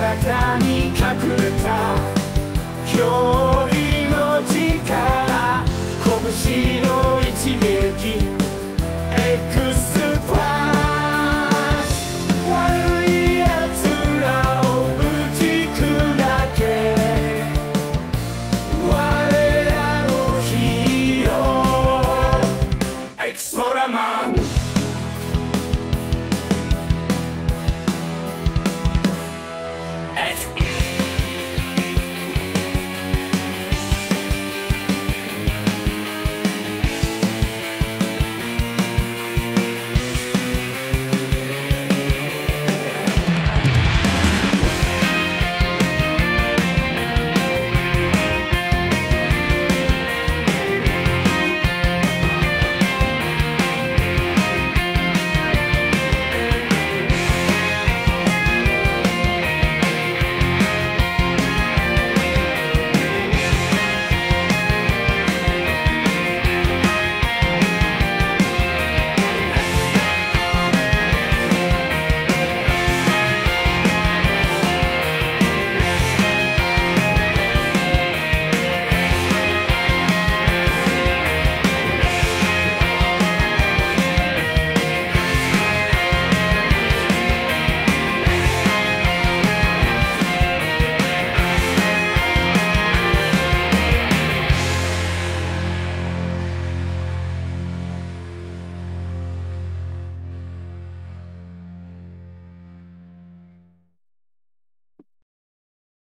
体に隠れた驚異の力拳の一撃エクスパー悪い奴らを打ち砕け。我らのヒーロー。エクスモラマン